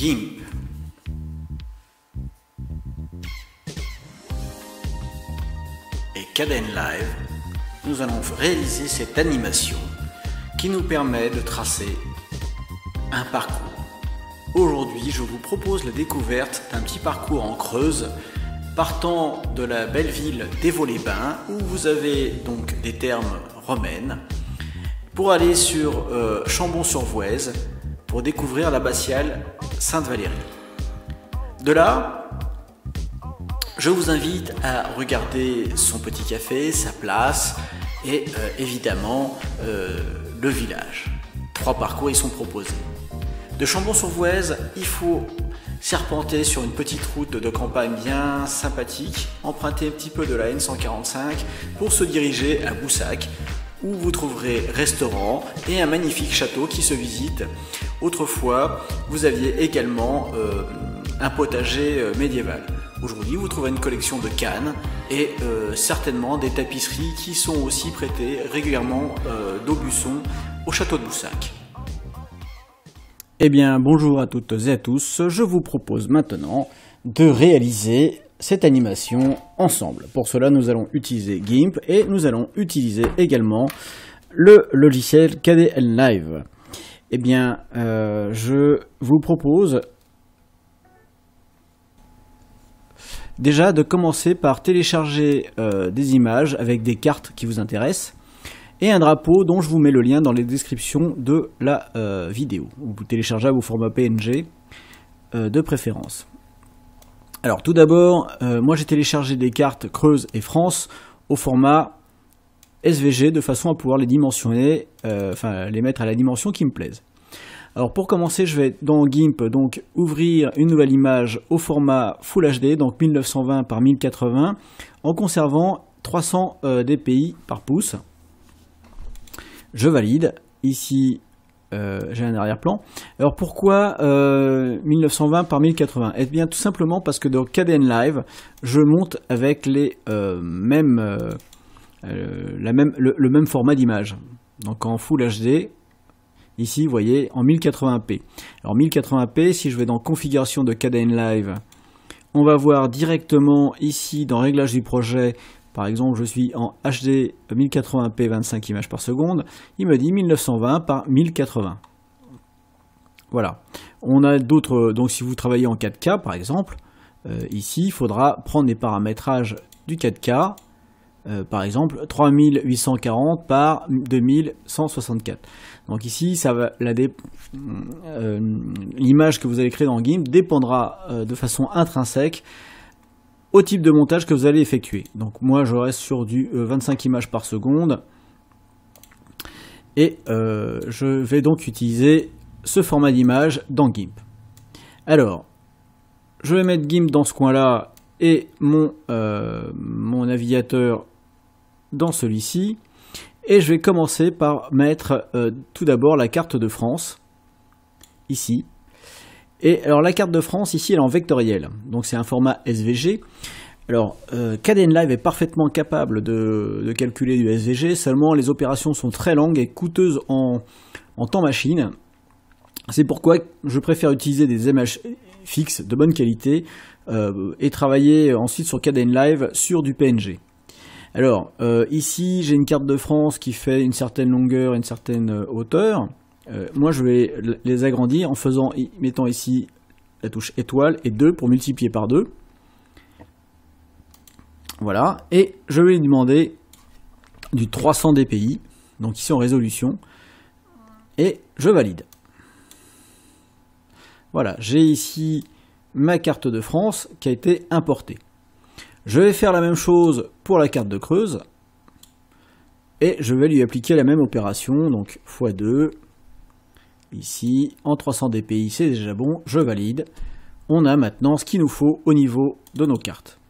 GIMP. Et Caden Live, nous allons réaliser cette animation qui nous permet de tracer un parcours. Aujourd'hui, je vous propose la découverte d'un petit parcours en Creuse partant de la belle ville d'Évaux-les-Bains où vous avez donc des termes romaines pour aller sur euh, Chambon-sur-Voueize pour découvrir l'abbatiale Sainte-Valérie. De là, je vous invite à regarder son petit café, sa place et euh, évidemment euh, le village. Trois parcours y sont proposés. De Chambon-sur-Voueize, il faut serpenter sur une petite route de campagne bien sympathique, emprunter un petit peu de la N145 pour se diriger à Boussac, où vous trouverez restaurant et un magnifique château qui se visite. Autrefois, vous aviez également euh, un potager euh, médiéval. Aujourd'hui, vous trouverez une collection de cannes et euh, certainement des tapisseries qui sont aussi prêtées régulièrement d'Aubusson au château de Boussac. Eh bien, bonjour à toutes et à tous. Je vous propose maintenant de réaliser cette animation ensemble. Pour cela, nous allons utiliser GIMP et nous allons utiliser également le logiciel KDL Live. Eh bien, euh, je vous propose déjà de commencer par télécharger euh, des images avec des cartes qui vous intéressent et un drapeau dont je vous mets le lien dans les descriptions de la euh, vidéo. Vous téléchargez au format PNG de préférence. Alors tout d'abord, euh, moi j'ai téléchargé des cartes Creuse et France au format SVG de façon à pouvoir les dimensionner, enfin les mettre à la dimension qui me plaise. Alors pour commencer, je vais dans GIMP donc ouvrir une nouvelle image au format Full HD, donc 1920 par 1080, en conservant 300 dpi par pouce je valide. Ici, euh, j'ai un arrière-plan. Alors pourquoi 1920 euh, par 1080 Eh bien tout simplement parce que dans KDN Live, je monte avec les euh, mêmes, le, même format d'image. Donc en Full HD, ici vous voyez en 1080p. Alors 1080p, si je vais dans configuration de KDN Live, on va voir directement ici dans réglage du projet par exemple, je suis en HD 1080p 25 images par seconde. Il me dit 1920 par 1080. Voilà. On a d'autres. Donc, si vous travaillez en 4K, par exemple, euh, ici, il faudra prendre les paramétrages du 4K. Euh, par exemple, 3840 par 2164. Donc ici, ça va euh, l'image que vous allez créer dans GIMP dépendra de façon intrinsèque type de montage que vous allez effectuer. Donc moi je reste sur du 25 euh, images par seconde et euh, je vais donc utiliser ce format d'image dans GIMP. Alors, je vais mettre GIMP dans ce coin-là et mon, euh, mon navigateur dans celui-ci. Et je vais commencer par mettre tout d'abord la carte de France, ici. Et alors la carte de France ici elle est en vectoriel, donc c'est un format SVG. Alors euh, Live est parfaitement capable de, calculer du SVG, seulement les opérations sont très longues et coûteuses en, temps machine. C'est pourquoi je préfère utiliser des images fixes de bonne qualité euh, et travailler ensuite sur Caden Live sur du PNG. Alors euh, ici j'ai une carte de France qui fait une certaine longueur, une certaine hauteur. Euh, moi, je vais les agrandir en faisant, mettant ici la touche étoile et 2 pour multiplier par 2. Voilà. Et je vais lui demander du 300 dpi, donc ici en résolution, et je valide. Voilà, j'ai ici ma carte de France qui a été importée. Je vais faire la même chose pour la carte de Creuse, et je vais lui appliquer la même opération, donc x2, Ici, en 300 dpi, c'est déjà bon, je valide. On a maintenant ce qu'il nous faut au niveau de nos cartes.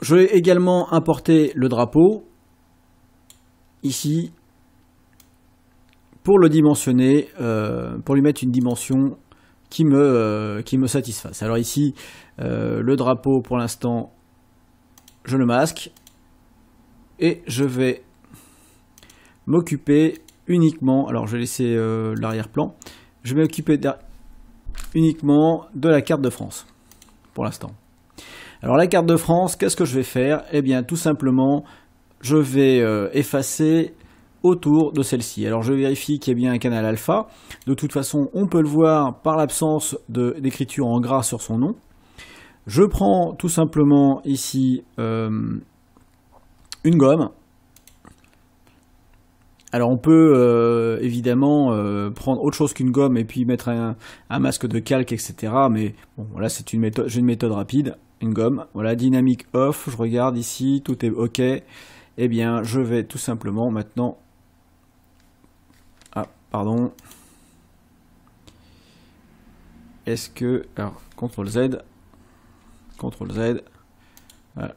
Je vais également importer le drapeau, ici, pour le dimensionner, euh, pour lui mettre une dimension qui me, euh, qui me satisfasse. Alors ici, euh, le drapeau, pour l'instant, je le masque, et je vais m'occuper uniquement, alors je vais laisser euh, l'arrière-plan, je vais m'occuper uniquement de la carte de France pour l'instant. Alors la carte de France, qu'est-ce que je vais faire? Eh bien tout simplement, je vais euh, effacer autour de celle-ci. Alors je vérifie qu'il y a bien un canal alpha. De toute façon, on peut le voir par l'absence d'écriture en gras sur son nom. Je prends tout simplement ici euh, une gomme. Alors on peut euh, évidemment euh, prendre autre chose qu'une gomme et puis mettre un, masque de calque, etc. Mais bon, voilà, c'est une méthode, j'ai une méthode rapide, une gomme. Voilà, dynamique off. Je regarde ici, tout est ok. Eh bien, je vais tout simplement maintenant. Ah, pardon. Est-ce que alors CTRL Z, CTRL Z.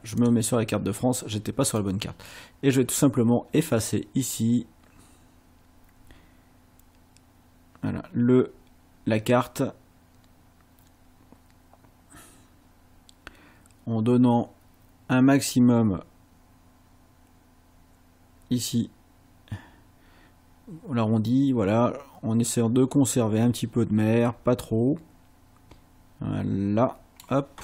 je me mets sur la carte de France, j'étais pas sur la bonne carte. Et je vais tout simplement effacer ici voilà, le, la carte en donnant un maximum ici on l'arrondit, voilà, en essayant de conserver un petit peu de mer, pas trop. Voilà, hop.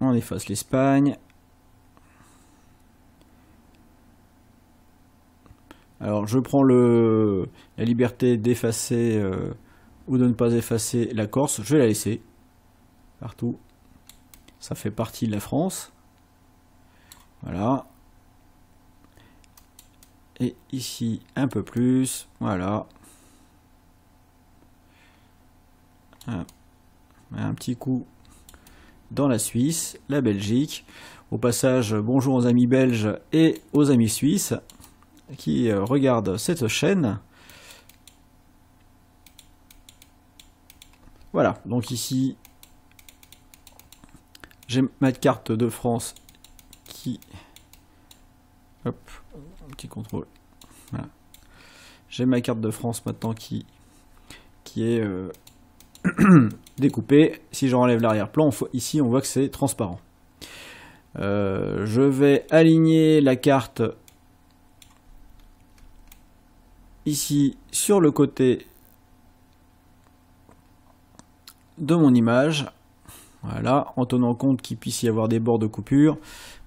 On efface l'Espagne. Alors je prends la liberté d'effacer euh, ou de ne pas effacer la Corse. Je vais la laisser partout. Ça fait partie de la France. Voilà. Et ici un peu plus. Voilà. Un petit coup dans la Suisse, la Belgique. Au passage, bonjour aux amis belges et aux amis suisses qui euh, regardent cette chaîne. Voilà, donc ici, j'ai ma carte de France qui... Hop, un petit contrôle. Voilà. J'ai ma carte de France maintenant qui, qui est euh, découpée. Si j'enlève l'arrière-plan, ici on voit que c'est transparent. Euh, je vais aligner la carte ici sur le côté de mon image. Voilà, en tenant compte qu'il puisse y avoir des bords de coupure.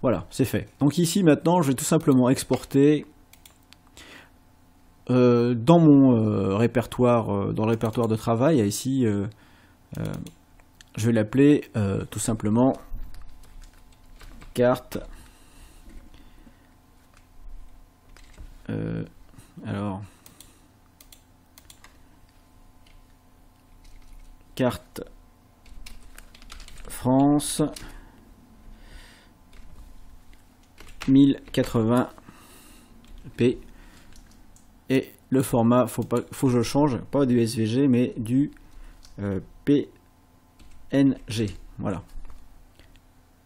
Voilà, c'est fait. Donc ici maintenant, je vais tout simplement exporter euh, dans mon euh, répertoire, euh, dans le répertoire de travail. Ici, je vais l'appeler tout simplement carte. alors. Carte France 1080p et le format faut pas faut que je change pas du SVG mais du euh, PNG voilà.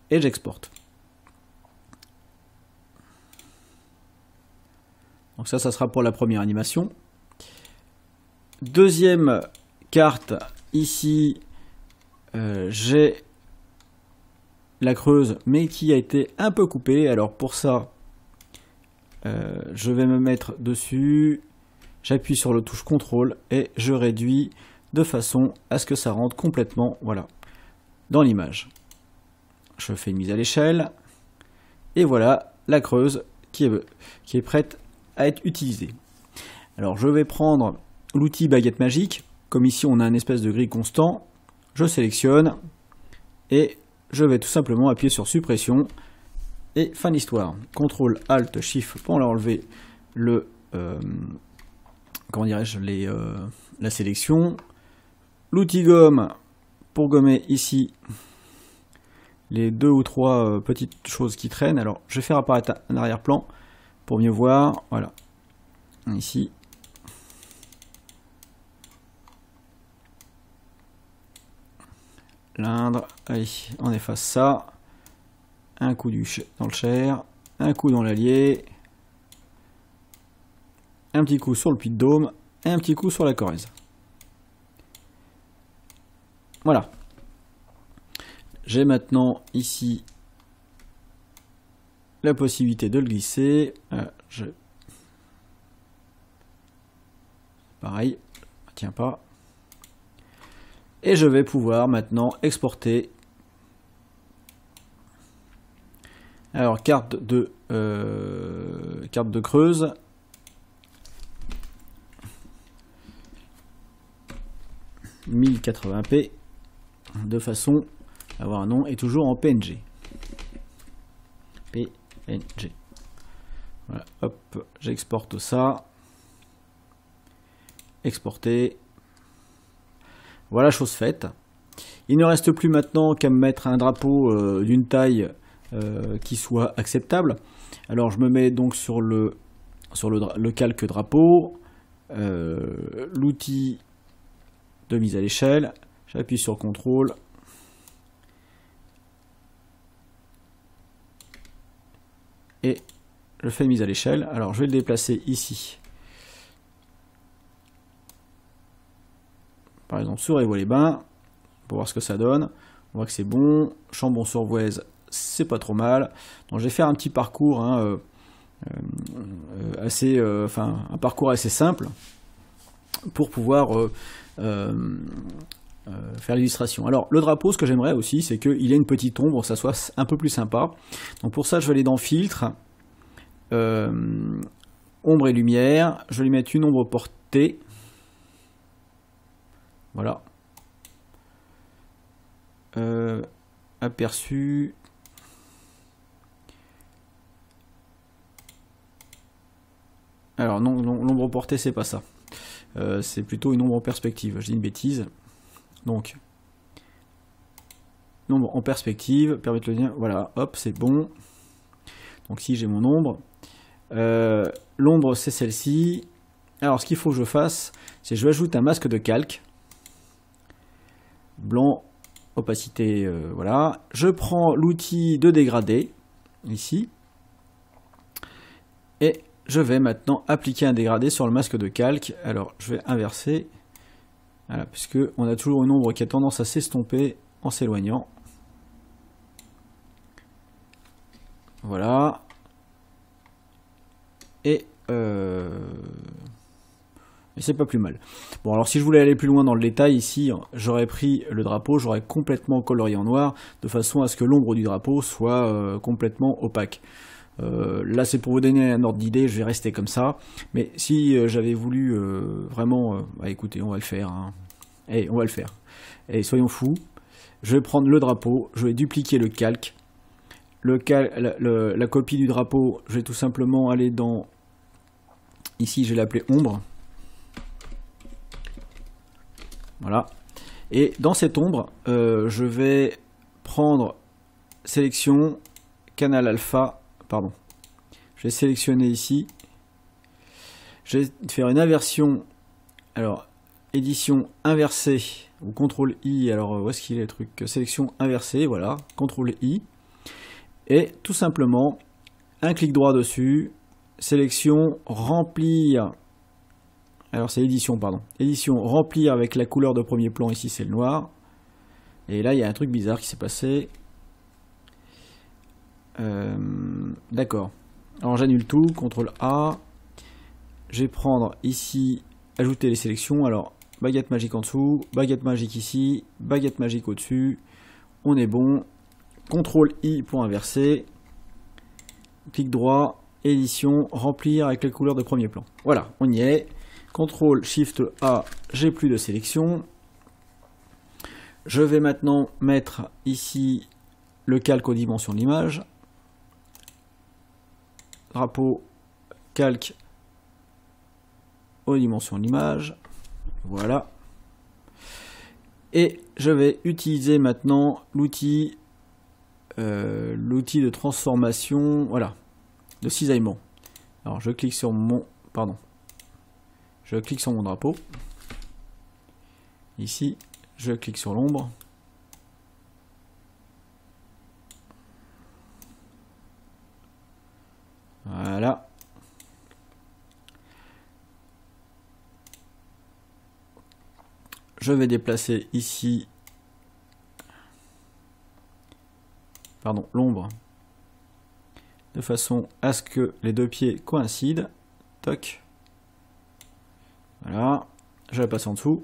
Et j'exporte. Donc ça ça sera pour la première animation. Deuxième carte Ici, euh, j'ai la creuse, mais qui a été un peu coupée. Alors pour ça, euh, je vais me mettre dessus. J'appuie sur le touche contrôle et je réduis de façon à ce que ça rentre complètement voilà, dans l'image. Je fais une mise à l'échelle. Et voilà la creuse qui est, qui est prête à être utilisée. Alors je vais prendre l'outil baguette magique comme ici on a un espèce de gris constant, je sélectionne et je vais tout simplement appuyer sur suppression et fin d'histoire. CTRL ALT SHIFT pour enlever le euh, comment dirais-je euh, la sélection. L'outil gomme pour gommer ici les deux ou trois euh, petites choses qui traînent. Alors je vais faire apparaître un arrière-plan pour mieux voir. Voilà. Ici, l'Indre. Allez, on efface ça. Un coup du dans le Cher, un coup dans l'Allier, un petit coup sur le Puy-de-Dôme, un petit coup sur la Corrèze. Voilà. J'ai maintenant ici la possibilité de le glisser. Euh, je... Pareil, tiens pas. Et je vais pouvoir maintenant exporter. Alors carte de euh, carte de Creuse. « 1080p de façon à avoir un nom et toujours en PNG. PNG. Voilà, hop, j'exporte ça. Exporter. Voilà, chose faite. Il ne reste plus maintenant qu'à me mettre un drapeau euh, d'une taille euh, qui soit acceptable. Alors je me mets donc sur le, calque drapeau, euh, l'outil de mise à l'échelle, j'appuie sur CTRL, et je fais mise à l'échelle. Alors je vais le déplacer ici. Par exemple sur les bains pour voir ce que ça donne. On voit que c'est bon. Chambon-sur-Voueize, c'est pas trop mal. Donc je vais faire un petit parcours hein, euh, euh, assez, euh, un parcours assez simple pour pouvoir faire l'illustration. Alors le drapeau, ce que j'aimerais aussi, c'est qu'il ait une petite ombre, ça soit un peu plus sympa. Donc pour ça, je vais aller dans Filtre, ombre et lumière. Je vais lui mettre une ombre portée. Voilà. Euh, aperçu. Alors non, l'ombre portée c'est pas ça. Euh, c'est plutôt une ombre en perspective. Je dis une bêtise. Donc, l'ombre en perspective, permettre le lien. Voilà, hop, c'est bon. Donc si j'ai mon ombre, euh, l'ombre, c'est celle-ci. Alors, ce qu'il faut que je fasse, c'est que je ajoute un masque de calque. Blanc, opacité, euh, voilà. Je prends l'outil de dégradé, ici. Et je vais maintenant appliquer un dégradé sur le masque de calque. Alors, je vais inverser. Voilà, puisque on a toujours une ombre qui a tendance à s'estomper en s'éloignant. Voilà. Et, euh, et c'est pas plus mal. Bon, alors si je voulais aller plus loin dans le détail, ici, j'aurais pris le drapeau, j'aurais complètement colorié en noir, de façon à ce que l'ombre du drapeau soit euh, complètement opaque. Euh, là, c'est pour vous donner un ordre d'idée, je vais rester comme ça. Mais si j'avais voulu vraiment... bah, écoutez, on va le faire. Hein. Eh, on va le faire. Et soyons fous. Je vais prendre le drapeau, je vais dupliquer le calque. Le la copie du drapeau, je vais tout simplement aller dans Ici, je vais l'appeler ombre. Voilà. Et dans cette ombre, euh, je vais prendre sélection, canal alpha, pardon. Je vais sélectionner ici. Je vais faire une inversion. Alors, édition inversée ou contrôle I. Alors, où est-ce qu'il est le truc? Sélection inversée, voilà. Contrôle I. Et tout simplement, un clic droit dessus, sélection, remplir. Alors c'est édition, pardon. Édition, remplir avec la couleur de premier plan, ici c'est le noir. Et là il y a un truc bizarre qui s'est passé. Euh, d'accord. Alors j'annule tout, CTRL A. Je vais prendre ici, ajouter les sélections. Alors baguette magique en dessous, baguette magique ici, baguette magique au-dessus. On est bon. CTRL I pour inverser. Clic droit, édition, remplir avec les couleurs de premier plan. Voilà, on y est. CTRL SHIFT A, j'ai plus de sélection. Je vais maintenant mettre ici le calque aux dimensions de l'image. Drapeau, calque aux dimensions de l'image. Voilà. Et je vais utiliser maintenant l'outil euh, l'outil de transformation. Voilà, de cisaillement. Alors je clique sur mon pardon. Je clique sur mon drapeau. Ici, je clique sur l'ombre. Voilà. Je vais déplacer ici pardon, l'ombre de façon à ce que les deux pieds coïncident. Toc. Voilà. je la passe en dessous.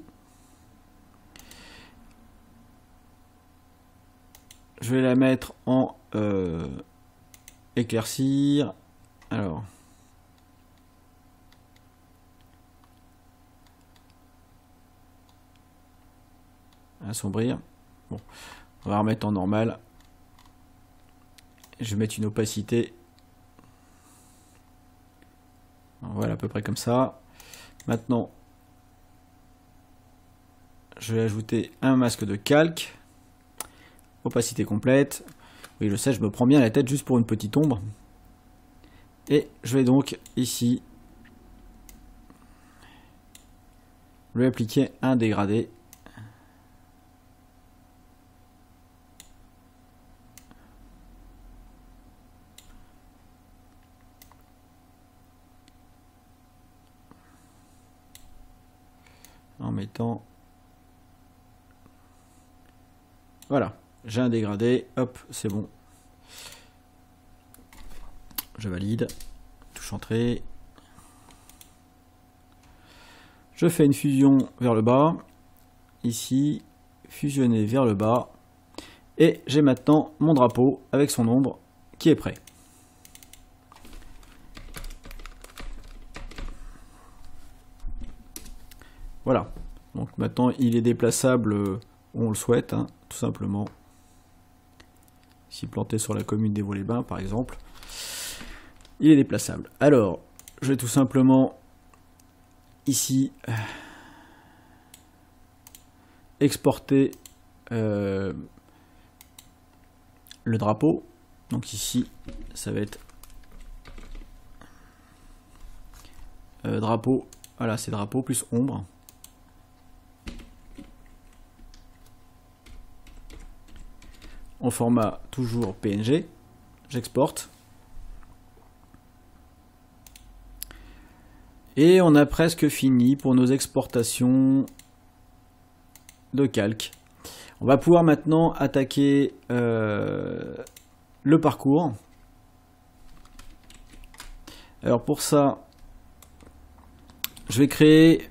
Je vais la mettre en euh, éclaircir. Alors. Assombrir. Bon, on va remettre en normal. Je vais mettre une opacité. Voilà, à peu près comme ça. Maintenant, je vais ajouter un masque de calque. Opacité complète. Oui, je sais, je me prends bien la tête juste pour une petite ombre. Et je vais donc ici lui appliquer un dégradé. Voilà. J'ai un dégradé, hop, c'est bon. Je valide. Touche entrée. Je fais une fusion vers le bas. Ici, fusionner vers le bas. Et j'ai maintenant mon drapeau avec son ombre qui est prêt. Voilà. Donc maintenant, il est déplaçable où on le souhaite, hein, tout simplement si planté sur la commune des Vaux-les-Bains par exemple, il est déplaçable. Alors, je vais tout simplement ici euh, exporter euh, le drapeau. Donc ici, ça va être euh, drapeau, voilà c'est drapeau plus ombre. Format toujours PNG. J'exporte. Et on a presque fini pour nos exportations de calque. On va pouvoir maintenant attaquer euh, le parcours. Alors pour ça, je vais créer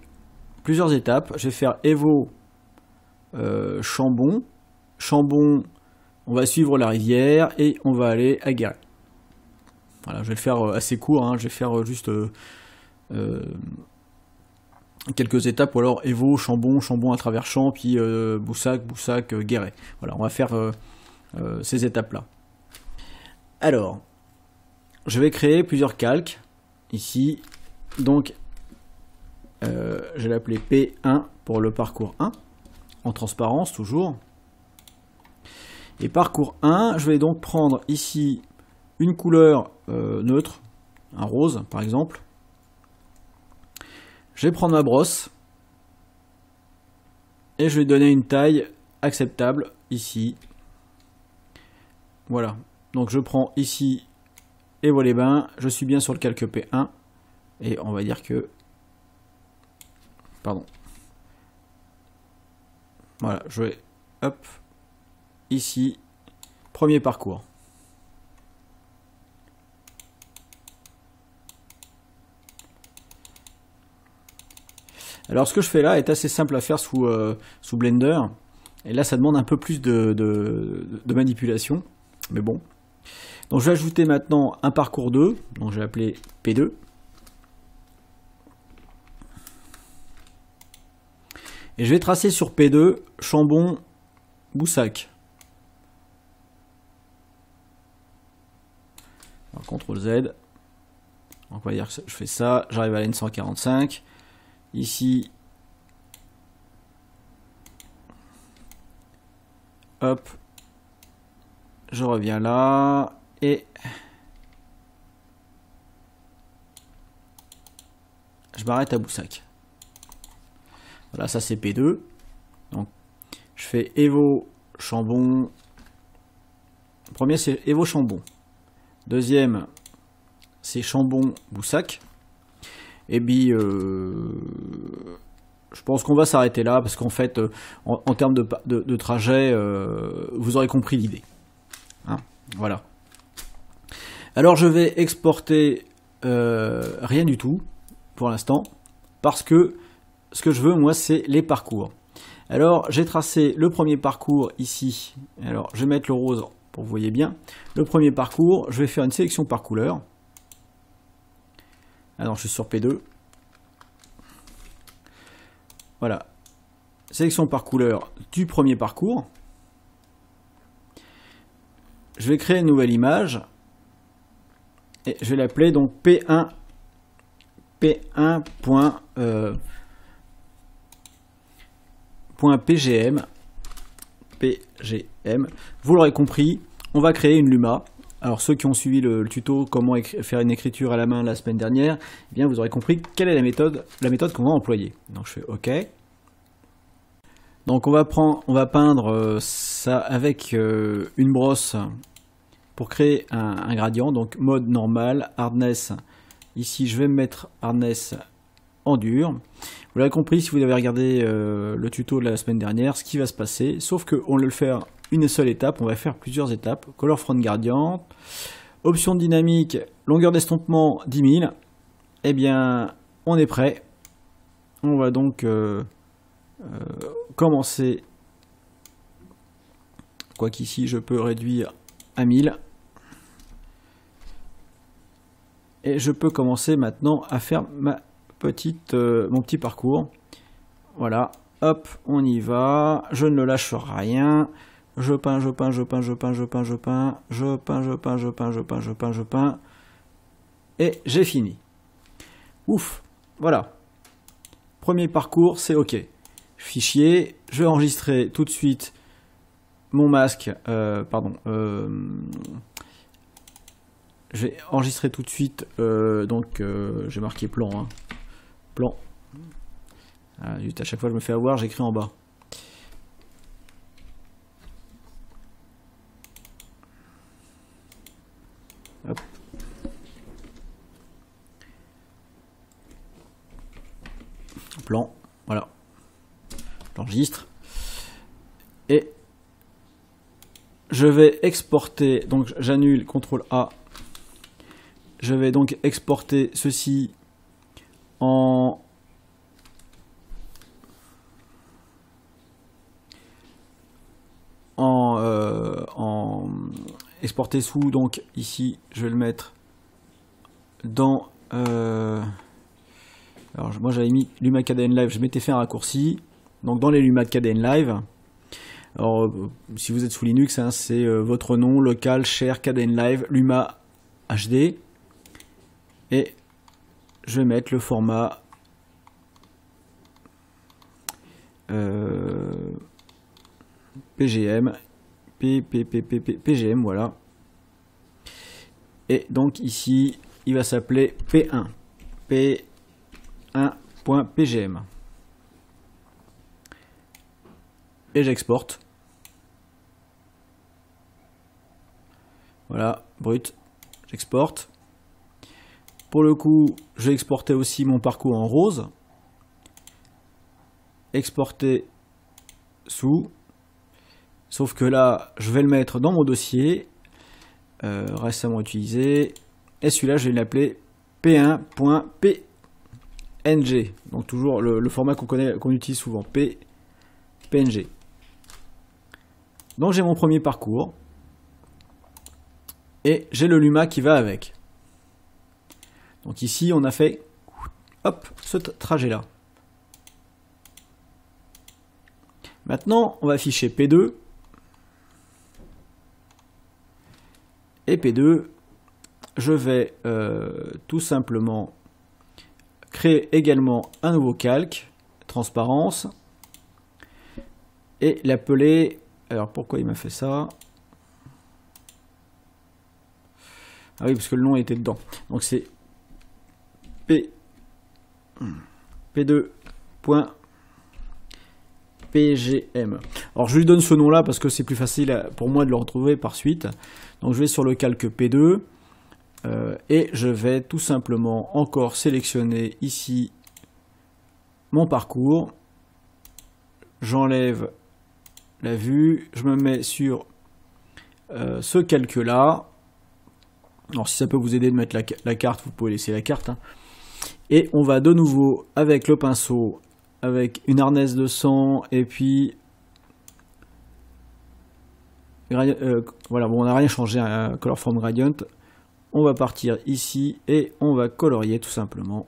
plusieurs étapes. Je vais faire Evo euh, Chambon. Chambon on va suivre la rivière et on va aller à Guéret. Voilà, je vais le faire euh, assez court, hein. je vais faire euh, juste euh, quelques étapes, ou alors Evo, Chambon, Chambon à travers Champ, puis Boussac, Boussac, Guéret. Voilà, on va faire ces étapes-là. Alors, je vais créer plusieurs calques ici. Donc, je vais l'appeler P1 pour le parcours 1, en transparence toujours. Et parcours 1, je vais donc prendre ici une couleur euh, neutre, un rose par exemple. Je vais prendre ma brosse et je vais donner une taille acceptable ici. Voilà. Donc je prends ici et voilà les. Je suis bien sur le calque P1 et on va dire que pardon. Voilà, je vais hop ici, premier parcours. Alors ce que je fais là est assez simple à faire sous, euh, sous Blender. Et là ça demande un peu plus de, de, manipulation. Mais bon. Donc je vais ajouter maintenant un parcours 2. Donc je vais appeler P2. Et je vais tracer sur P2 Chambon Boussac. CTRL Z. on va dire que je fais ça, j'arrive à N145. Ici, hop, je reviens là et je m'arrête à Boussac. Voilà, ça c'est P2. Donc, je fais Evo Chambon. premier c'est Evo Chambon. Deuxième, c'est Chambon-Boussac. Et puis, euh, je pense qu'on va s'arrêter là, parce qu'en fait, euh, en, termes de, trajet, euh, vous aurez compris l'idée. Hein, voilà. Alors, je vais exporter rien du tout, pour l'instant, parce que ce que je veux, moi, c'est les parcours. Alors, j'ai tracé le premier parcours ici. Alors, je vais mettre le rose vous voyez bien. Le premier parcours, je vais faire une sélection par couleur. Alors, je suis sur P2. Voilà. Sélection par couleur du premier parcours. Je vais créer une nouvelle image. Et je vais l'appeler donc P1 P1. Euh, .pgm PGM. Vous l'aurez compris, on va créer une Luma. Alors ceux qui ont suivi le, tuto comment faire une écriture à la main la semaine dernière, eh bien vous aurez compris quelle est la méthode, la méthode qu'on va employer. Donc je fais OK. Donc on va prendre, on va peindre euh, ça avec euh, une brosse pour créer un, gradient. Donc mode normal, hardness. Ici je vais mettre hardness en dur. Vous l'avez compris si vous avez regardé euh, le tuto de la semaine dernière, ce qui va se passer, sauf qu'on ne le faire une seule étape, on va faire plusieurs étapes. Color front gradient, option dynamique, longueur d'estompement 10 000. Eh bien, on est prêt. On va donc euh, euh, commencer. Quoi qu'ici, je peux réduire à 1000. Et je peux commencer maintenant à faire ma petite, euh, mon petit parcours. Voilà, hop, on y va. Je ne lâche rien. Je peins, je peins, je peins, je peins, je peins, je peins, je peins, je peins, je peins, je peins, je peins, je peins. Et j'ai fini. Ouf, voilà. Premier parcours, c'est OK. Fichier, je vais enregistrer tout de suite mon masque, euh, pardon, euh, je vais enregistrer tout de suite, donc j'ai marqué plan, hein. Plan. Ah, juste à chaque fois que je me fais avoir, j'écris en bas. Hop. Plan, voilà. Et je vais exporter, donc j'annule CTRL A. Je vais donc exporter ceci en en, euh, en exporter sous donc ici je vais le mettre dans euh, alors moi j'avais mis Luma KDN Live je m'étais fait un raccourci donc dans les Luma KDN Live alors euh, si vous êtes sous Linux hein, c'est votre nom local share KDN Live Luma HD et je vais mettre le format euh, PGM, PGM, voilà. Et donc ici, il va s'appeler P1, P1.pgm. J'exporte. Voilà, brut, j'exporte. Pour le coup, j'ai exporté aussi mon parcours en rose. Exporter sous. Sauf que là, je vais le mettre dans mon dossier. Euh, récemment utilisé. Et celui-là, je vais l'appeler p1.png. Donc toujours le, format qu'on connaît, qu'on utilise souvent. P, PNG. Donc j'ai mon premier parcours. Et j'ai le Luma qui va avec. Donc ici, on a fait hop, ce trajet-là. Maintenant, on va afficher P2. Et P2, je vais euh, tout simplement créer également un nouveau calque, transparence, et l'appeler... Alors pourquoi il m'a fait ça? Ah oui, parce que le nom était dedans. Donc c'est P, P2.pgm. Alors je lui donne ce nom-là parce que c'est plus facile pour moi de le retrouver par suite. Donc je vais sur le calque P2 euh, et je vais tout simplement encore sélectionner ici mon parcours. J'enlève la vue, je me mets sur euh, ce calque-là. Alors si ça peut vous aider de mettre la, carte, vous pouvez laisser la carte. Hein. Et on va de nouveau, avec le pinceau, avec une arnaise de sang et puis euh, voilà bon on n'a rien changé à color form gradient on va partir ici et on va colorier tout simplement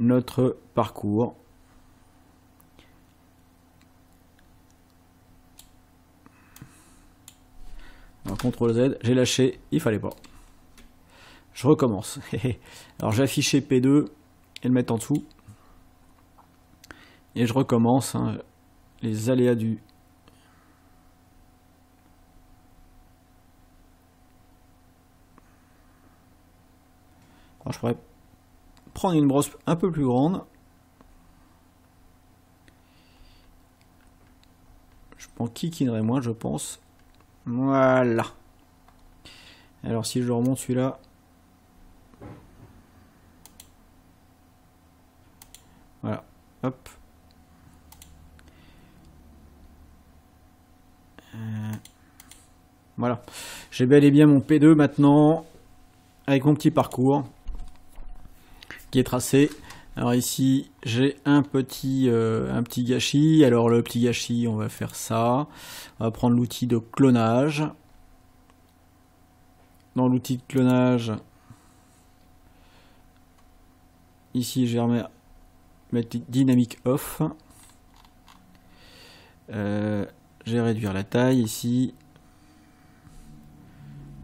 notre parcours CTRL Z, j'ai lâché, il fallait pas. Je recommence. Alors j'ai affiché P2 et le mettre en dessous. Et je recommence hein, les aléas du... Je pourrais prendre une brosse un peu plus grande. Je prends kickinerai moins je pense. Voilà. Alors si je remonte celui-là. Voilà. Hop. Euh, voilà. J'ai bel et bien mon P2 maintenant. Avec mon petit parcours. Qui est tracé. Alors ici, j'ai un petit, euh, un petit gâchis. Alors le petit gâchis, on va faire ça. On va prendre l'outil de clonage. Dans l'outil de clonage, ici, je vais mettre dynamique off. Euh, je vais réduire la taille ici.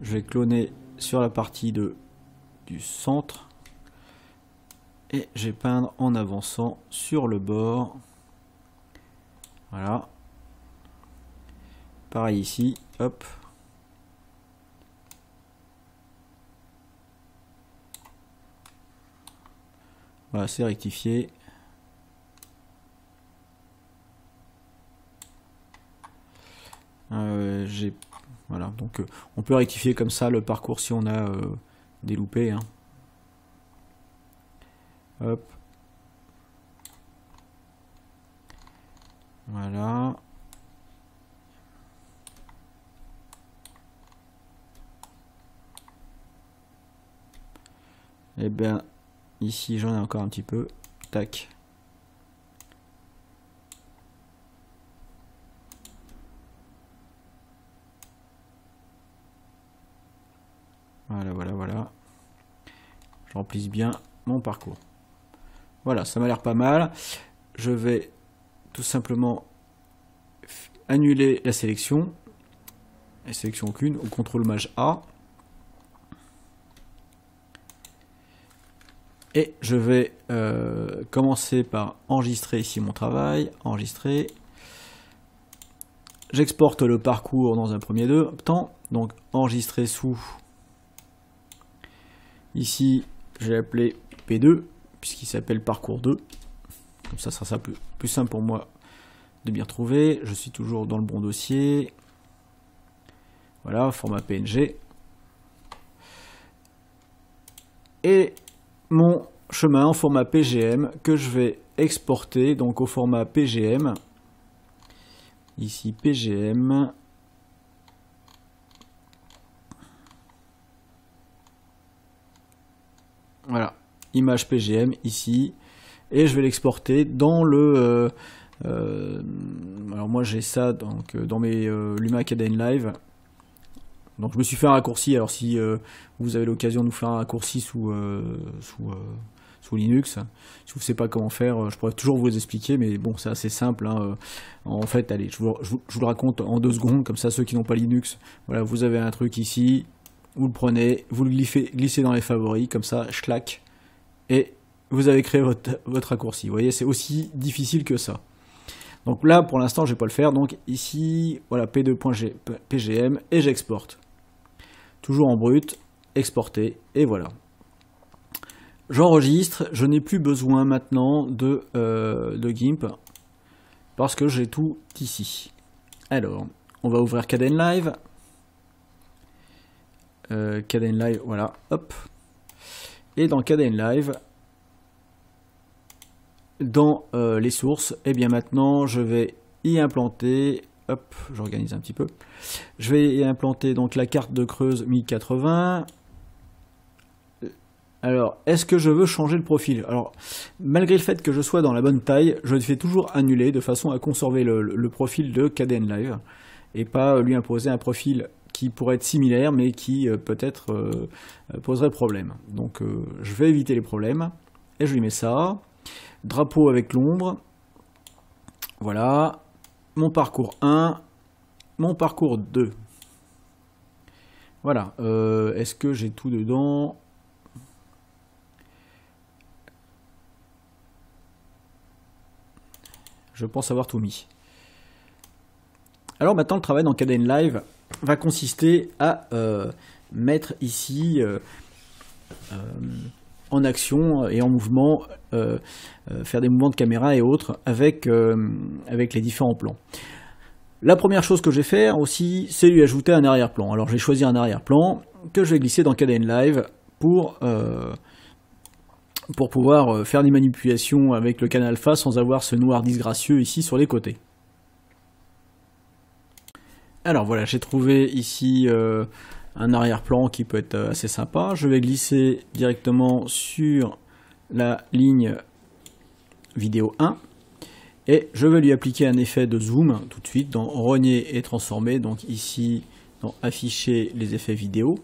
Je vais cloner sur la partie de, du centre et je vais peindre en avançant sur le bord. Voilà. Pareil ici, hop. Voilà, c'est rectifié. Euh, j'ai voilà donc euh, on peut rectifier comme ça le parcours si on a euh, des loupés hein. Hop. Voilà. Et eh bien, ici j'en ai encore un petit peu. Tac. Voilà, voilà, voilà. Je remplisse bien mon parcours. Voilà, ça m'a l'air pas mal. Je vais tout simplement annuler la sélection. La sélection aucune, au contrôle maj A. Et je vais euh, commencer par enregistrer ici mon travail. Enregistrer. J'exporte le parcours dans un premier temps. Donc enregistrer sous. Ici, je vais appeler P2 puisqu'il s'appelle parcours 2. Comme ça, ça sera plus, plus simple pour moi de m'y retrouver. Je suis toujours dans le bon dossier. Voilà, format PNG. Et mon chemin en format PGM que je vais exporter donc au format PGM. Ici PGM. Voilà image PGM ici, et je vais l'exporter dans le... Euh, euh, alors moi j'ai ça donc, euh, dans mes Luma Cadence Live. Donc je me suis fait un raccourci, alors si vous avez l'occasion de vous faire un raccourci sous, sous, sous Linux, si vous ne savez pas comment faire, je pourrais toujours vous expliquer, mais bon c'est assez simple. Hein, en fait, allez, je vous, le raconte en deux secondes, comme ça ceux qui n'ont pas Linux, voilà, vous avez un truc ici, vous le prenez, vous le glissez, dans les favoris, comme ça, claque et vous avez créé votre, raccourci. Vous voyez, c'est aussi difficile que ça. Donc là, pour l'instant, je ne vais pas le faire. Donc ici, voilà, p2.pgm et j'exporte. Toujours en brut, exporter, et voilà. J'enregistre, je n'ai plus besoin maintenant de, euh, de GIMP parce que j'ai tout ici. Alors, on va ouvrir Caden Live. Euh, Caden Live, voilà, hop. Et dans Caden Live, dans euh, les sources, et eh bien maintenant je vais y implanter, hop, j'organise un petit peu, je vais y implanter donc la carte de Creuse 1080, Alors, est-ce que je veux changer le profil? Alors, malgré le fait que je sois dans la bonne taille, je fais toujours annuler de façon à conserver le, profil de KDN Live et pas lui imposer un profil qui pourrait être similaire mais qui euh, peut-être euh, poserait problème. Donc, je vais éviter les problèmes et je lui mets ça. Drapeau avec l'ombre. Voilà. Mon parcours 1. Mon parcours 2. Voilà. Est-ce que j'ai tout dedans? Je pense avoir tout mis. Alors maintenant, le travail dans KDN Live va consister à euh, mettre ici euh, euh, en action et en mouvement, faire des mouvements de caméra et autres avec, avec les différents plans. La première chose que je vais faire aussi, c'est lui ajouter un arrière-plan. Alors j'ai choisi un arrière-plan que je vais glisser dans KDN Live pour pour pouvoir faire des manipulations avec le canal alpha sans avoir ce noir disgracieux ici sur les côtés. Alors voilà, j'ai trouvé ici euh, un arrière-plan qui peut être euh, assez sympa. Je vais glisser directement sur la ligne vidéo 1 et je vais lui appliquer un effet de zoom tout de suite dans renier et transformer. Donc ici, dans afficher les effets vidéo,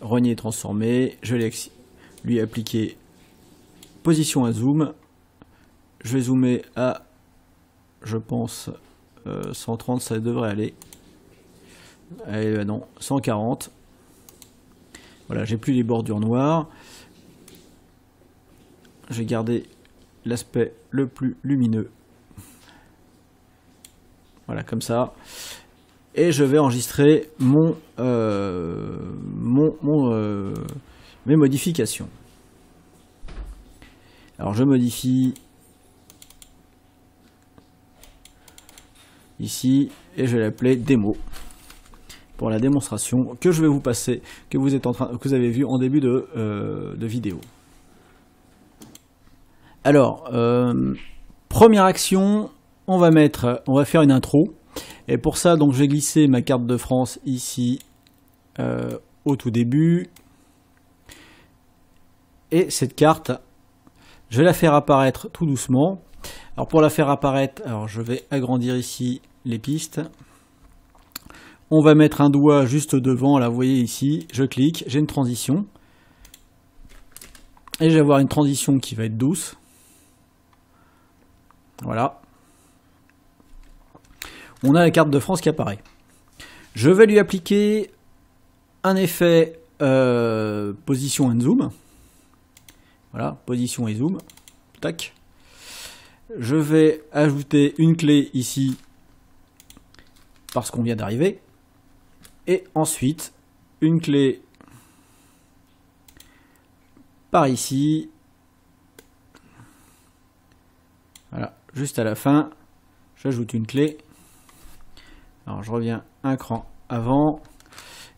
renier et transformer, je vais lui appliquer Position à zoom. Je vais zoomer à, je pense, 130, euh, ça devrait aller. Allez, bah non, 140. Voilà, j'ai plus les bordures noires. J'ai gardé l'aspect le plus lumineux. Voilà, comme ça. Et je vais enregistrer mon, euh, mon, euh, mes modifications. Alors je modifie ici et je vais l'appeler démo pour la démonstration que je vais vous passer, que vous êtes en train, que vous avez vu en début de, euh, vidéo. Alors, euh, première action, on va mettre, on va faire une intro. Et pour ça, donc, je vais glisser ma carte de France ici euh, au tout début. Et cette carte, je vais la faire apparaître tout doucement. Alors pour la faire apparaître, alors je vais agrandir ici les pistes. On va mettre un doigt juste devant, là vous voyez ici, je clique, j'ai une transition. Et je vais avoir une transition qui va être douce. Voilà. On a la carte de France qui apparaît. Je vais lui appliquer un effet euh, position and zoom. Voilà, position et zoom. Tac. Je vais ajouter une clé ici parce qu'on vient d'arriver. Et ensuite, une clé par ici. Voilà, juste à la fin, j'ajoute une clé. Alors je reviens un cran avant.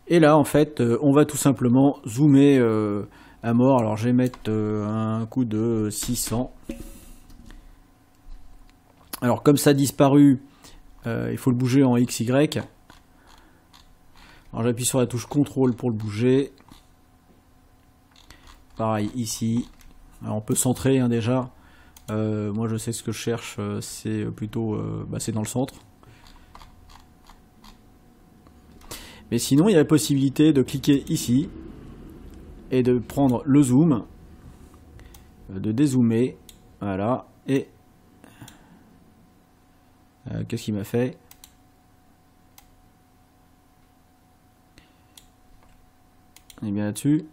Et là, en fait, euh, on va tout simplement zoomer euh, à mort. Alors je vais mettre euh, un coup de 600. Alors comme ça a disparu, il faut le bouger en XY. Alors j'appuie sur la touche CTRL pour le bouger. Pareil ici. Alors on peut centrer hein, déjà. Euh, moi je sais ce que je cherche, c'est plutôt bah, dans le centre. Mais sinon il y a la possibilité de cliquer ici et de prendre le zoom, euh, de dézoomer, voilà, et euh, qu'est-ce qu'il m'a fait? On est bien là-dessus.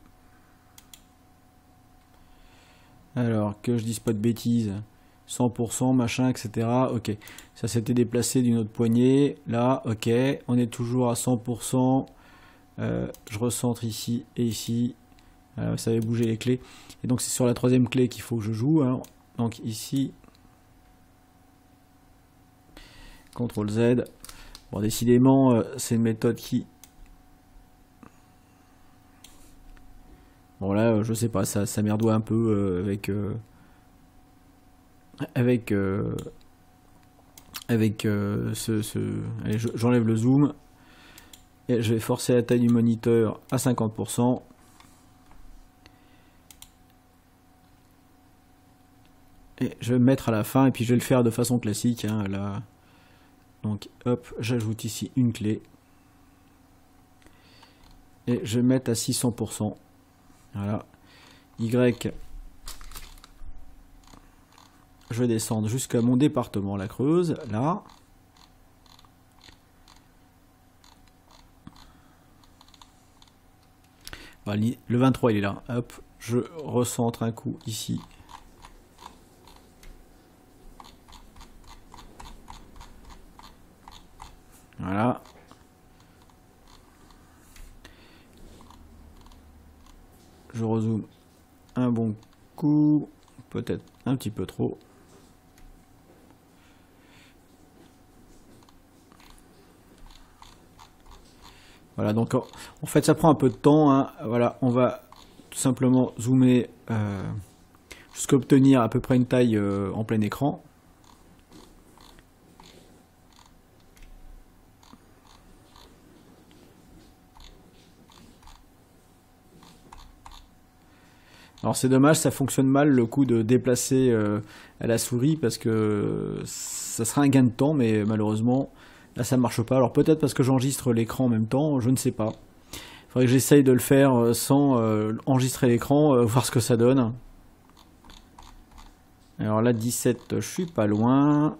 Alors, que je dise pas de bêtises. 100%, machin, etc. Ok. Ça s'était déplacé d'une autre poignée. Là, ok. On est toujours à 100%. Euh, je recentre ici et ici. Euh, ça avait bougé les clés. Et donc c'est sur la troisième clé qu'il faut que je joue. Hein. Donc ici, CTRL Z. Bon, décidément, euh, c'est une méthode qui... Bon là, euh, je sais pas, ça, ça un peu euh, avec euh, avec avec ce, j'enlève le zoom et je vais forcer la taille du moniteur à 50%. Et je vais me mettre à la fin et puis je vais le faire de façon classique. Hein, là. Donc hop, j'ajoute ici une clé. Et je vais mettre à 600%. Voilà. Y. Je vais descendre jusqu'à mon département, la Creuse, là. le 23 il est là. Hop, je recentre un coup ici. Voilà. Je rezoome un bon coup, peut-être un petit peu trop. Voilà, donc en fait ça prend un peu de temps. Hein. Voilà, on va tout simplement zoomer euh, jusqu'à obtenir à peu près une taille euh, en plein écran. Alors c'est dommage, ça fonctionne mal le coup de déplacer euh, à la souris parce que ça sera un gain de temps, mais malheureusement là ça marche pas. Alors peut-être parce que j'enregistre l'écran en même temps, je ne sais pas. Il faudrait que j'essaye de le faire euh, sans euh, enregistrer l'écran, voir ce que ça donne. Alors là 17, je suis pas loin.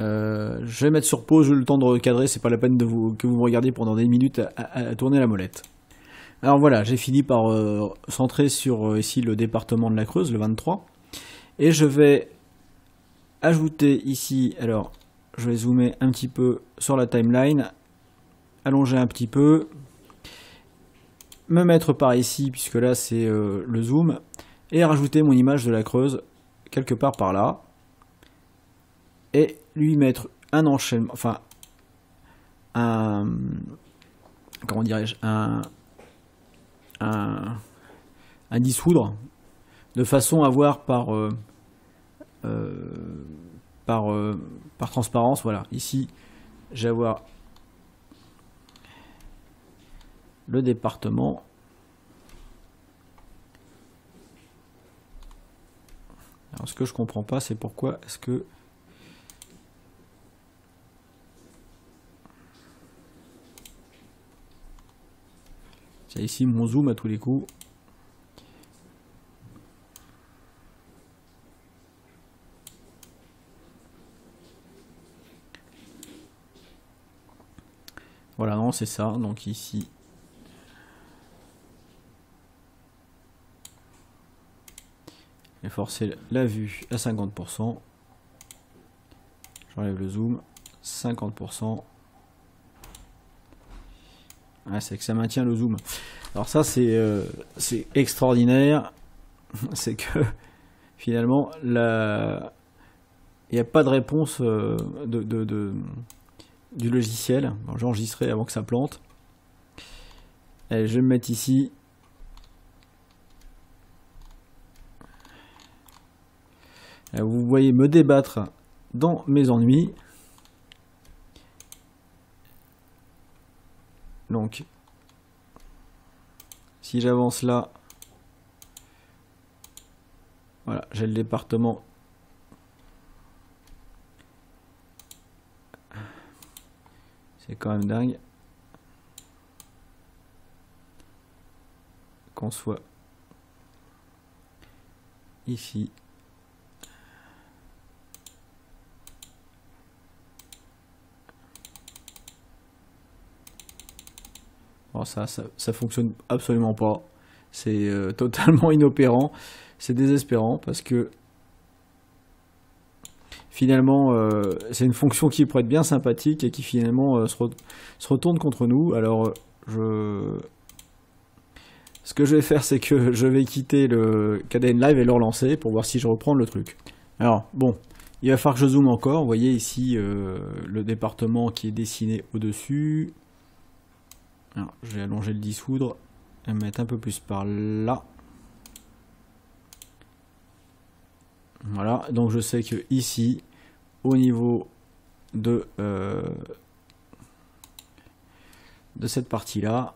je vais mettre sur pause, le temps de recadrer, c'est pas la peine de vous, que vous me regardiez pendant des minutes à tourner la molette. Alors voilà, j'ai fini par euh, centrer sur euh, ici le département de la Creuse, le 23. Et je vais ajouter ici, alors je vais zoomer un petit peu sur la timeline, allonger un petit peu, me mettre par ici, puisque là c'est euh, le zoom, et rajouter mon image de la Creuse quelque part par là, et lui mettre un enchaînement, enfin un, comment dirais-je, un, un, dissoudre de façon à voir par euh, euh, par, euh, par transparence. Voilà. Ici je vais avoir le département. Alors ce que je comprends pas c'est pourquoi est-ce que ici mon zoom à tous les coups. Voilà, non, c'est ça. Donc ici, et forcer la vue à 50%. J'enlève le zoom, 50% c'est que ça maintient le zoom. Alors ça, c'est euh, extraordinaire. c'est que finalement, il n'y a pas de réponse euh, de, du logiciel. J'ai enregistré avant que ça plante. je vais me mettre ici. vous voyez me débattre dans mes ennuis. Donc, si j'avance là, voilà, j'ai le département. C'est quand même dingue. Qu'on soit ici. Ça, ça, fonctionne absolument pas. C'est euh, totalement inopérant. C'est désespérant parce que finalement, euh, c'est une fonction qui pourrait être bien sympathique et qui finalement euh, se, se, retourne contre nous. Alors, je. Ce que je vais faire, c'est que je vais quitter le KDN Live et le relancer pour voir si je reprends le truc. Alors, bon, il va falloir que je zoome encore. Vous voyez ici le département qui est dessiné au-dessus. Je vais allonger le dissoudre et mettre un peu plus par là. Voilà, donc je sais que ici, au niveau de, euh, de cette partie-là,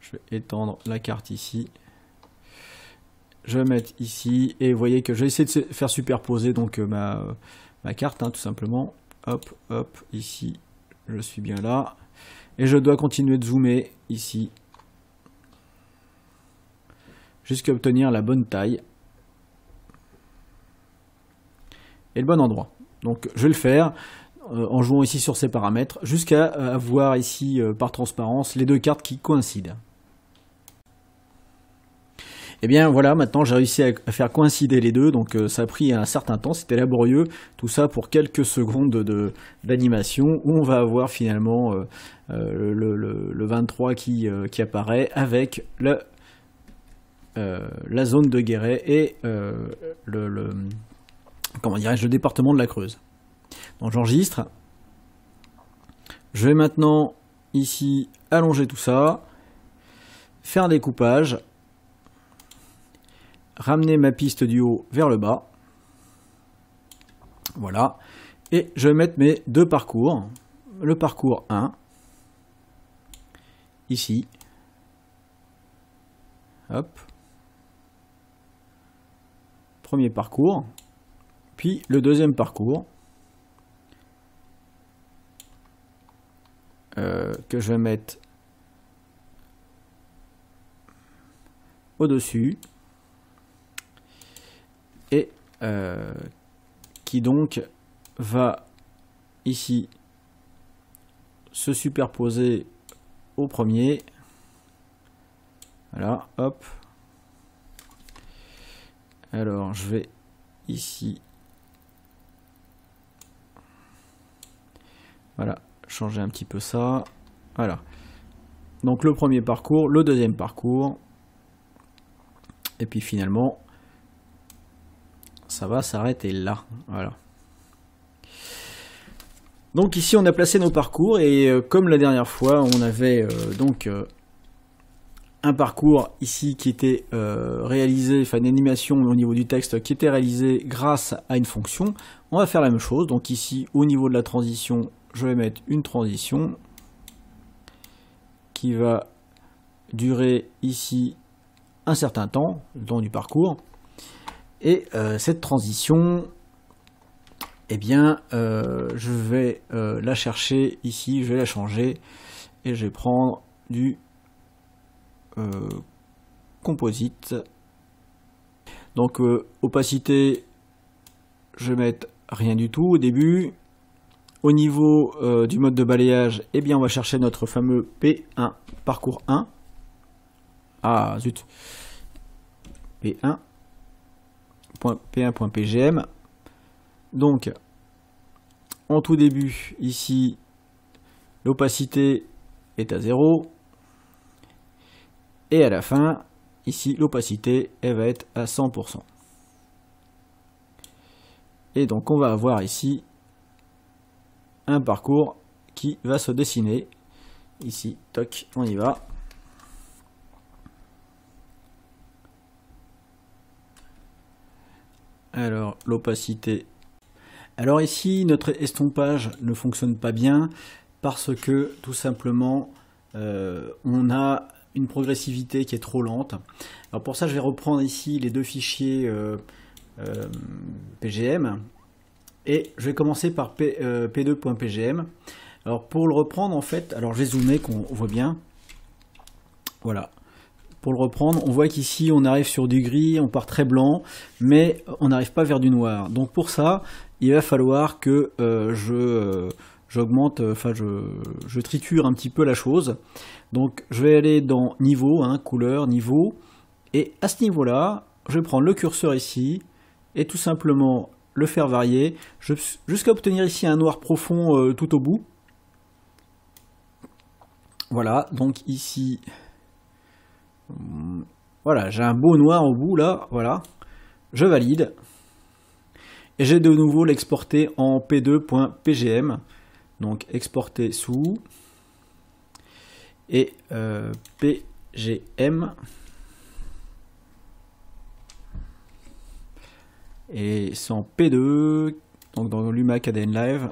Je vais étendre la carte ici. Je vais mettre ici. Et vous voyez que je vais essayer de faire superposer donc euh, ma, ma carte, hein, tout simplement. Hop, hop, ici. Je suis bien là. Et je dois continuer de zoomer ici. Jusqu'à obtenir la bonne taille. Et le bon endroit. Donc je vais le faire. Euh, en jouant ici sur ces paramètres, jusqu'à euh, avoir ici euh, par transparence les deux cartes qui coïncident. Et eh bien voilà, maintenant j'ai réussi à, faire coïncider les deux, donc ça a pris un certain temps, c'était laborieux, tout ça pour quelques secondes d'animation, où on va avoir finalement le, 23 qui, apparaît avec le, la zone de Guéret et le, comment dirais-je, le département de la Creuse. Donc j'enregistre. Je vais maintenant ici allonger tout ça, faire un découpage, ramener ma piste du haut vers le bas. Voilà. Et je vais mettre mes deux parcours. Le parcours 1, ici. Hop. Premier parcours. Puis le deuxième parcours. Euh, que je vais mettre au-dessus euh, qui donc va ici se superposer au premier. Voilà, hop. Alors je vais ici. Voilà, changer un petit peu ça. Voilà. Donc le premier parcours, le deuxième parcours. Et puis finalement, ça va s'arrêter là. Voilà. Donc ici on a placé nos parcours et euh, comme la dernière fois on avait euh, donc euh, un parcours ici qui était réalisé, enfin une animation au niveau du texte qui était réalisée grâce à une fonction, on va faire la même chose. Donc ici au niveau de la transition je vais mettre une transition qui va durer ici un certain temps, le temps du parcours. Et euh, cette transition, eh bien, euh, je vais euh, la chercher ici, je vais la changer et je vais prendre du composite. Donc, opacité, je vais mettre rien du tout au début. Au niveau du mode de balayage, eh bien, on va chercher notre fameux P1, parcours 1. Ah, zut. P1. P1.pgm. Donc, en tout début, ici, l'opacité est à 0. Et à la fin, ici, l'opacité, elle va être à 100%. Et donc, on va avoir ici un parcours qui va se dessiner. Ici, toc, on y va. Alors, l'opacité. Alors ici, notre estompage ne fonctionne pas bien parce que tout simplement, euh, on a une progressivité qui est trop lente. Alors pour ça, je vais reprendre ici les deux fichiers euh, euh, PGM et je vais commencer par P, 2.pgm. Euh, alors pour le reprendre en fait, alors je vais zoomer qu'on voit bien. Voilà. Pour le reprendre, on voit qu'ici on arrive sur du gris, on part très blanc, mais on n'arrive pas vers du noir. Donc pour ça, il va falloir que euh, je euh, j'augmente, enfin je, je, triture un petit peu la chose. Donc je vais aller dans niveau, hein, couleur, niveau, et à ce niveau-là, je vais prendre le curseur ici, et tout simplement le faire varier, jusqu'à obtenir ici un noir profond euh, tout au bout. Voilà, donc ici, voilà, j'ai un beau noir au bout là, voilà. Je valide. Et j'ai de nouveau l'exporter en p2.pgm. Donc exporter sous et euh, pgm. Et c'est en P2, donc dans Luma KDN Live.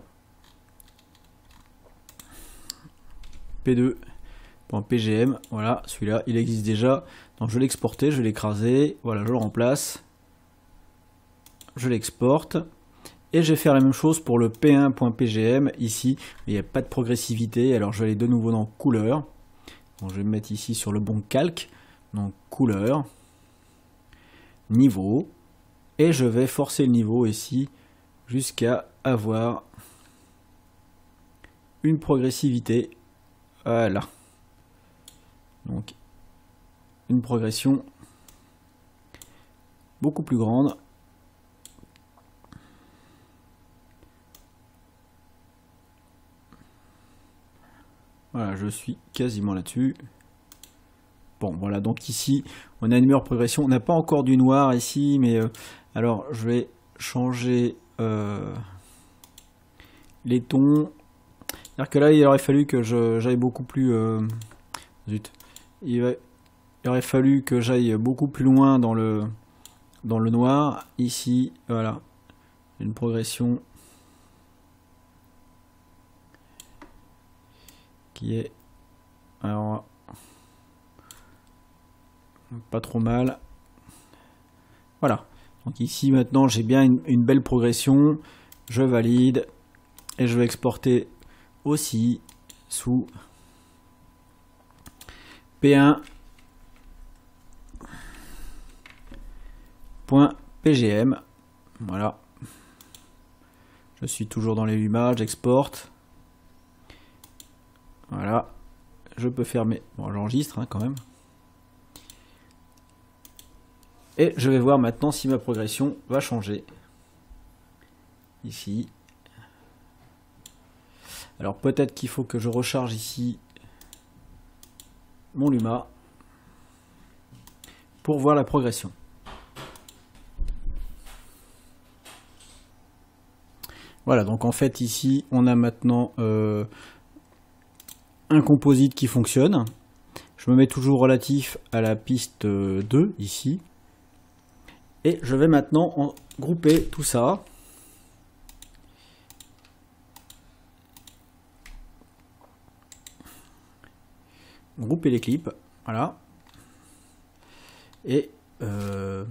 P2, .pgm, voilà, celui-là, il existe déjà. Donc je vais l'exporter, je vais l'écraser, voilà, je le remplace. Je l'exporte. Et je vais faire la même chose pour le p1.pgm ici. Il n'y a pas de progressivité, alors je vais aller de nouveau dans couleur. Je vais me mettre ici sur le bon calque. Donc couleur, niveau. Et je vais forcer le niveau ici jusqu'à avoir une progressivité. Voilà. Donc une progression beaucoup plus grande. Voilà, je suis quasiment là-dessus. Bon, voilà, donc ici, on a une meilleure progression. On n'a pas encore du noir ici, mais euh, alors je vais changer euh, les tons. C'est-à-dire que là, il aurait fallu que j'aille beaucoup plus... Euh, zut. Il, aurait fallu que j'aille beaucoup plus loin dans le, dans le noir. Ici, voilà, une progression qui est... Alors, pas trop mal. Voilà. Donc ici maintenant j'ai bien une, belle progression. Je valide et je vais exporter aussi sous P1 .pgm. Voilà. Je suis toujours dans les images, j'exporte. Voilà. Je peux fermer. Bon, j'enregistre hein, quand même. Et je vais voir maintenant si ma progression va changer. Ici. Alors peut-être qu'il faut que je recharge ici mon Luma pour voir la progression. Voilà, donc en fait ici on a maintenant euh, un composite qui fonctionne. Je me mets toujours relatif à la piste 2 ici. Et je vais maintenant en grouper tout ça. Grouper les clips, voilà. Et euh,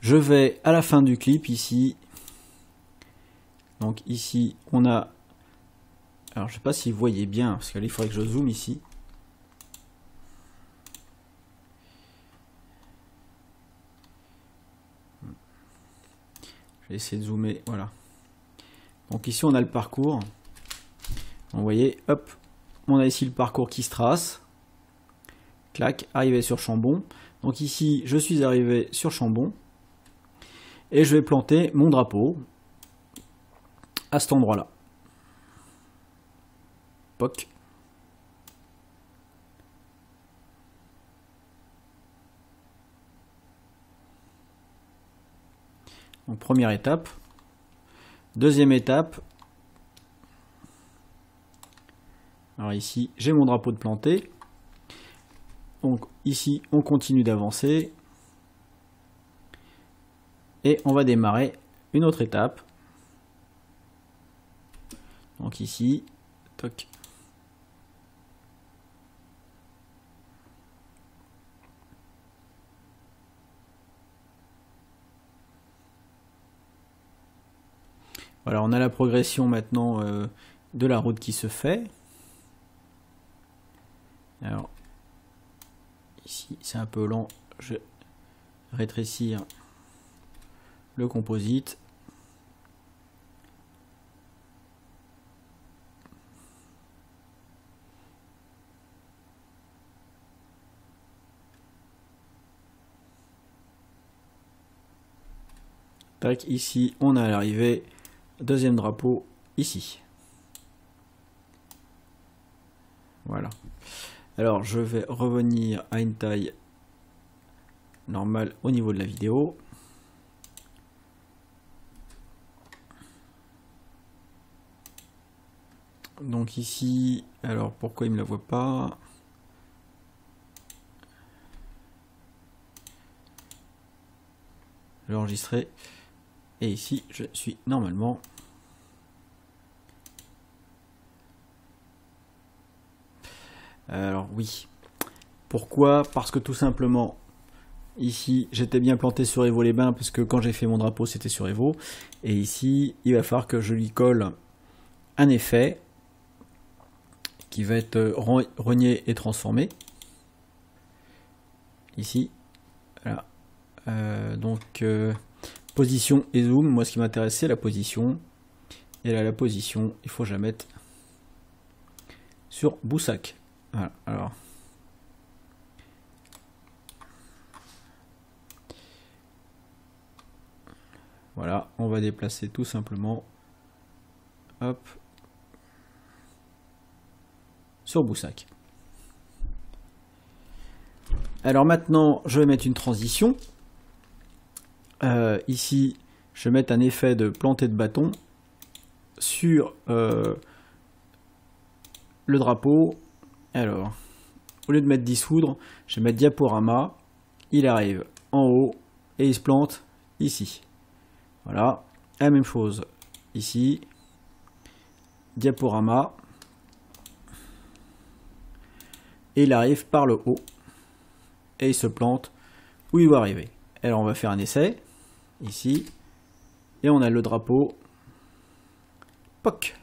je vais à la fin du clip ici. Donc ici, on a... Alors je sais pas si vous voyez bien, parce qu'il faudrait que je zoome ici. essayer de zoomer, voilà. Donc ici on a le parcours. Vous voyez, hop, on a ici le parcours qui se trace. Clac, arrivé sur Chambon. Donc ici, je suis arrivé sur Chambon. Et je vais planter mon drapeau à cet endroit-là. POC. Donc première étape. Deuxième étape. Alors ici, j'ai mon drapeau de planté. Donc ici, on continue d'avancer. Et on va démarrer une autre étape. Donc ici, toc, Voilà, on a la progression maintenant euh, de la route qui se fait. Alors, ici c'est un peu lent, je vais rétrécir le composite. Tac, ici on a l'arrivée deuxième drapeau ici. Voilà. Alors je vais revenir à une taille normale au niveau de la vidéo. Donc ici, alors pourquoi il ne me la voit pas? Je vais enregistrer. Et ici, je suis normalement Alors oui. Pourquoi? Parce que tout simplement, ici, j'étais bien planté sur Evo les Bains, parce que quand j'ai fait mon drapeau, c'était sur Evo. Et ici, il va falloir que je lui colle un effet qui va être renié et transformé. Ici. Voilà. Euh, donc, euh, position et zoom. Moi, ce qui m'intéresse, c'est la position. Et là, la position, il faut que je la mette sur Boussac. Voilà. Alors. Voilà, on va déplacer tout simplement. Hop, sur Boussac. Alors maintenant, je vais mettre une transition. Euh, ici, je vais mettre un effet de planter de bâton sur euh, le drapeau. Alors, au lieu de mettre dissoudre, je vais mettre diaporama. Il arrive en haut et il se plante ici. Voilà, la même chose ici. Diaporama et il arrive par le haut et il se plante où il doit arriver. Alors on va faire un essai ici et on a le drapeau POC.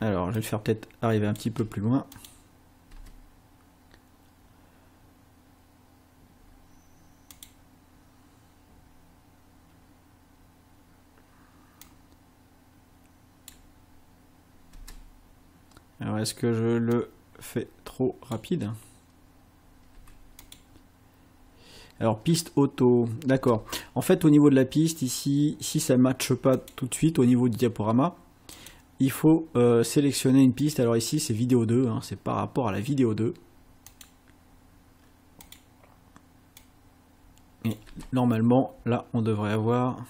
Alors je vais le faire peut-être arriver un petit peu plus loin. Alors est-ce que je le fais trop rapide? Alors piste auto, d'accord. En fait au niveau de la piste ici, si ça ne matche pas tout de suite au niveau du diaporama, il faut euh, sélectionner une piste. Alors ici c'est vidéo 2, hein, c'est par rapport à la vidéo 2. Et normalement là on devrait avoir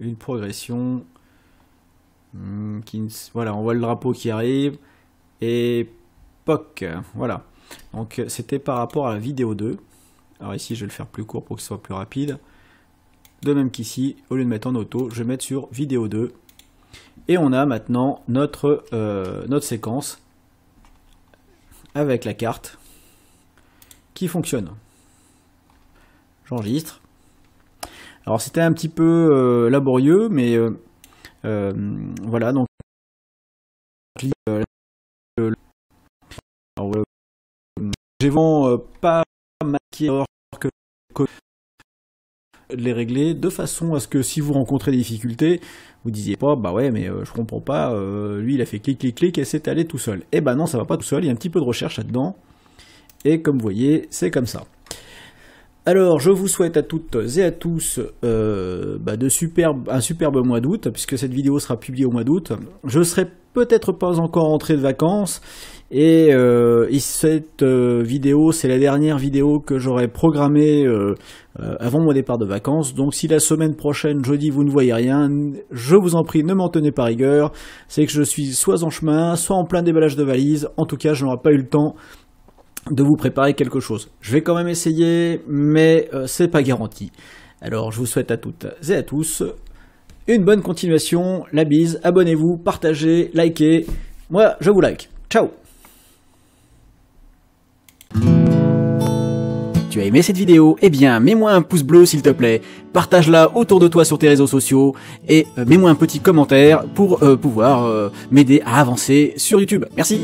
une progression Hmm, voilà, on voit le drapeau qui arrive. Et POC, voilà. Donc c'était par rapport à la vidéo 2. Alors ici, je vais le faire plus court pour que ce soit plus rapide. De même qu'ici, au lieu de mettre en auto, je vais mettre sur vidéo 2. Et on a maintenant notre, euh, notre séquence avec la carte qui fonctionne. J'enregistre. Alors c'était un petit peu euh, laborieux, mais euh, voilà, donc j'ai pas maquillé que les régler de façon à ce que si vous rencontrez des difficultés, vous disiez pas bah ouais mais je comprends pas, lui il a fait clic clic clic et c'est allé tout seul. Et eh ben non ça va pas tout seul, il y a un petit peu de recherche là-dedans. Et comme vous voyez, c'est comme ça. Alors, je vous souhaite à toutes et à tous euh, bah, de superbe, un superbe mois d'août, puisque cette vidéo sera publiée au mois d'août. Je serai peut-être pas encore rentré de vacances, et, euh, cette euh, vidéo, c'est la dernière vidéo que j'aurai programmée avant mon départ de vacances. Donc, si la semaine prochaine, jeudi, vous ne voyez rien, je vous en prie, ne m'en tenez pas rigueur. C'est que je suis soit en chemin, soit en plein déballage de valises. En tout cas, je n'aurai pas eu le temps de vous préparer quelque chose. Je vais quand même essayer, mais euh, c'est pas garanti. Alors je vous souhaite à toutes et à tous une bonne continuation, la bise, abonnez-vous, partagez, likez. Moi, je vous like. Ciao Tu as aimé cette vidéo? Eh bien, mets-moi un pouce bleu s'il te plaît, partage-la autour de toi sur tes réseaux sociaux et euh, mets-moi un petit commentaire pour euh, pouvoir m'aider à avancer sur YouTube. Merci